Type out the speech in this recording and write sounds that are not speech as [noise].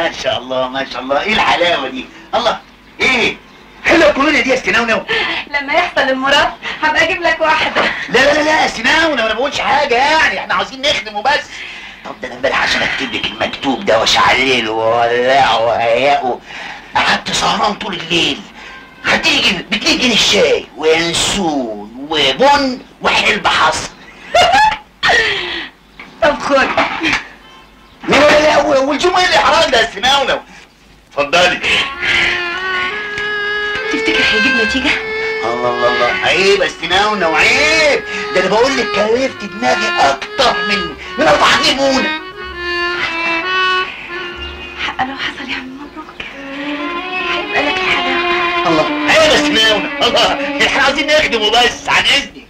ما شاء الله ما شاء الله. إيه الحلاوة دي؟ الله إيه؟ حلوة الكولونيا دي يا استناونو لما يحصل المراد هبقى أجيب لك واحدة. لا لا لا لا يا استناونو أنا ما بقولش حاجة يعني. إحنا عاوزين نخدم وبس. طب ده أنا امبارح عشان أكتب لك المكتوب ده وأشعلله واولعه وهيئه قعدت سهران طول الليل. هتيجي ب 2 جنيه الشاي وينسون وبن وحلب حصى [laughs] طب خد. والجمعه اللي حرام ده استناونو اتفضلي. تفتكر هيجيب نتيجة؟ الله الله الله. عيب استناونة وعيب ده أنا بقول لك كلفت دماغي أكتر من من أربع ليمونه حق لو حصل يا عم مبروك. هيبقى لك الحلاوة. الله. عيب استناونة الله. إحنا عايزين نخدم وبس عن اذنك